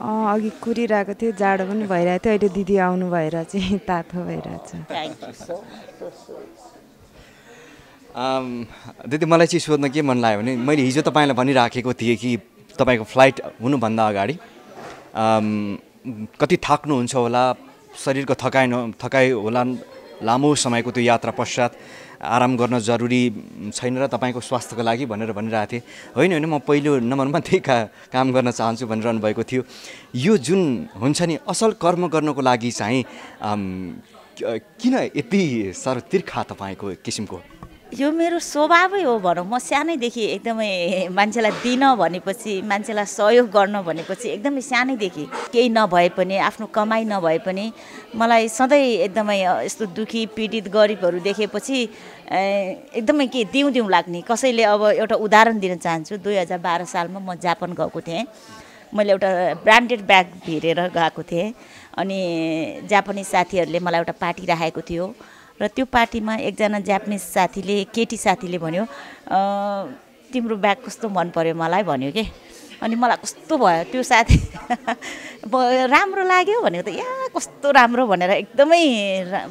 अघि कुरिरहेको थियो जाडो पनि भइरहेको थियो अहिले दिदी आउनु भएर चाहिँ तातो भइरहेछ। दिदी मलाई चाहिँ सोध्न के मन लाग्यो भने मैले हिजो तपाईँलाई भनिराखेको थिएँ कि तपाईँको फ्लाइट हुनुभन्दा अगाडि। कति थाक्नुहुन्छ होला शरीरको थकाइ न थकाइ होला लामो समयको त्यो यात्रा पश्चात। आराम गर्न जरुरी छैन र तपाईँको स्वास्थ्यको लागि भनेर भनिरहेको थिएँ। होइन होइन म पहिलो नम्बरमा त्यही का काम गर्न चाहन्छु भनिरहनु भएको थियो। यो जुन हुन्छ नि असल कर्म गर्नको लागि चाहिँ किन यति साह्रो तिर्खा तपाईँको किसिमको? यो मेरो स्वभावै हो भनौँ। म सानैदेखि एकदमै मान्छेलाई दिन भनेपछि मान्छेलाई सहयोग गर्न भनेपछि एकदमै सानैदेखि केही नभए पनि आफ्नो कमाइ नभए पनि मलाई सधैँ एकदमै यस्तो दुखी पीडित गरिबहरू देखेपछि एकदमै के दिउँ दिउँ लाग्ने। कसैले अब एउटा उदाहरण दिन चाहन्छु दुई हजार बाह्र सालमा म जापान गएको थिएँ। मैले एउटा ब्रान्डेड ब्याग भिरेर गएको थिएँ अनि जापानिज साथीहरूले मलाई एउटा पार्टी राखेको थियो र त्यो पार्टीमा एकजना जापानिज साथीले केटी साथीले भन्यो तिम्रो ब्याग कस्तो मन पर्यो मलाई? भन्यो कि। अनि मलाई कस्तो भयो त्यो साथी राम्रो लाग्यो भनेको त या कस्तो राम्रो भनेर एकदमै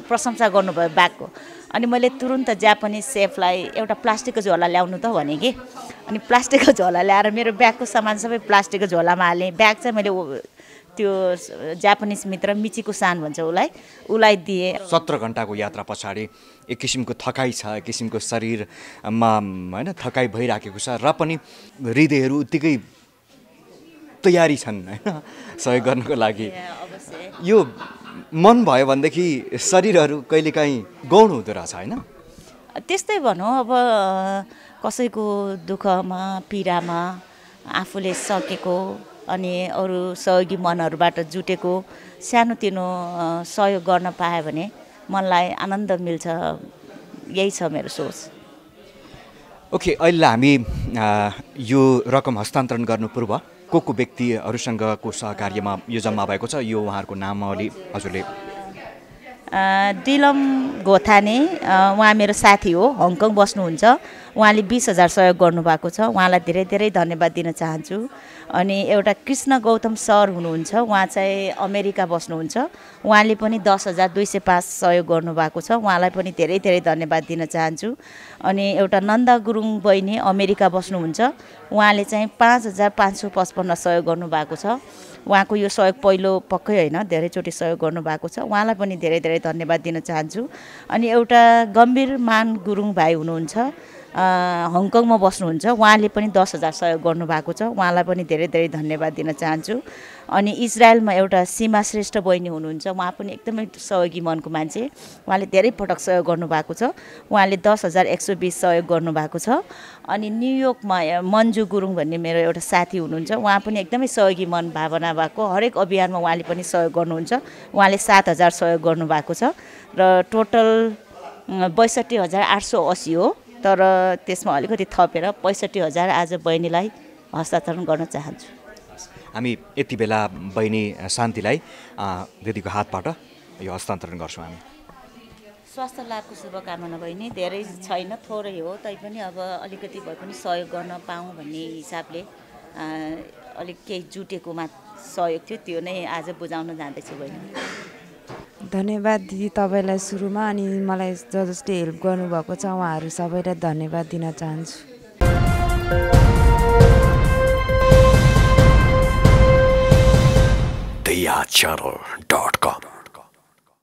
प्रशंसा गर्नुभयो ब्यागको। अनि मैले तुरुन्त जापानिज सेफलाई एउटा प्लास्टिकको झोला ल्याउनु त भने कि। अनि प्लास्टिकको झोला ल्याएर मेरो ब्यागको सामान सबै प्लास्टिकको झोलामा हालेँ। ब्याग चाहिँ मैले त्यो जापानिज मित्र मिचिको सान भन्छ उसलाई उसलाई दिए। सत्र घन्टाको यात्रा पछाडि एक किसिमको थकाइ छ एक किसिमको शरीरमा होइन थकाइ भइराखेको छ र पनि हृदयहरू उत्तिकै तयारी छन् होइन? सहयोग गर्नको लागि। यो मन भयो भनेदेखि शरीरहरू कहिलेकाहीँ गौण हुँदो रहेछ होइन? त्यस्तै भनौँ अब कसैको दुःखमा पीडामा आफूले सकेको अनि अरू सहयोगी मनहरूबाट जुटेको सानोतिनो सहयोग गर्न पायो भने मनलाई आनन्द मिल्छ। यही छ मेरो सोच। ओके अहिले हामी यो रकम हस्तान्तरण गर्नु पूर्व को को व्यक्तिहरूसँगको सहकार्यमा यो जम्मा भएको छ? यो उहाँहरूको नामावली हजुरले। डिलम घोथाने उहाँ मेरो साथी हो हङकङ बस्नुहुन्छ। उहाँले बिस हजार सहयोग गर्नुभएको छ। उहाँलाई धेरै धेरै धन्यवाद दिन चाहन्छु। अनि एउटा कृष्ण गौतम सर हुनुहुन्छ उहाँ चाहिँ अमेरिका बस्नुहुन्छ। उहाँले पनि दस हजार दुई सय पाँच सहयोग गर्नुभएको छ। उहाँलाई पनि धेरै धेरै धन्यवाद दिन चाहन्छु। अनि एउटा नन्दा गुरुङ बहिनी अमेरिका बस्नुहुन्छ। उहाँले चाहिँ पाँच हजार पाँच सय पचपन्न सहयोग गर्नुभएको छ। उहाँको यो सहयोग पहिलो पक्कै होइन धेरैचोटि सहयोग गर्नुभएको छ। उहाँलाई पनि धेरै धेरै धन्यवाद दिन चाहन्छु। अनि एउटा गम्भीर मान गुरुङ भाइ हुनुहुन्छ। हङकङमा बस्नुहुन्छ। उहाँले पनि दस हजार सहयोग गर्नुभएको छ। उहाँलाई पनि धेरै धेरै धन्यवाद दिन चाहन्छु। अनि इजरायलमा एउटा सीमा श्रेष्ठ बहिनी हुनुहुन्छ। उहाँ पनि एकदमै सहयोगी मनको मान्छे। उहाँले धेरै पटक सहयोग गर्नुभएको छ। उहाँले दस हजार एक सय बिस सहयोग गर्नुभएको छ। अनि न्युयोर्कमा मन्जु गुरुङ भन्ने मेरो एउटा साथी हुनुहुन्छ। उहाँ पनि एकदमै सहयोगी मन भावना भएको। हरेक अभियानमा उहाँले पनि सहयोग गर्नुहुन्छ। उहाँले सात हजार सहयोग गर्नुभएको छ। र टोटल बैसठी हजार आठ सौ असी हो। तर त्यसमा अलिकति थपेर पैँसठी हजार आज बहिनीलाई हस्तान्तरण गर्न चाहन्छु। हामी यति बेला बहिनी शान्तिलाई दिदीको हातबाट यो हस्तान्तरण गर्छौँ हामी। स्वास्थ्य लाभको शुभकामना बहिनी धेरै छैन थोरै हो तैपनि अब अलिकति भए पनि सहयोग गर्न पाऊँ भन्ने हिसाबले अलिक केही जुटेकोमा सहयोग थियो त्यो नै आज बुझाउन जाँदैछु बहिनी। धन्यवाद दिदी तपाईँलाई सुरुमा अनि मलाई ज जसले हेल्प गर्नुभएको छ उहाँहरू सबैलाई धन्यवाद दिन चाहन्छु।